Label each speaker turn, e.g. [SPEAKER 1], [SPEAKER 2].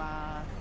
[SPEAKER 1] Bye.